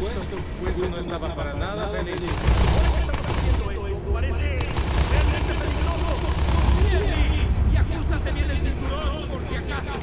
supuesto. Pues, Wilson no estaba para nada feliz. estamos haciendo esto? Parece realmente peligroso. Y ajustate bien el cinturón, por si acaso.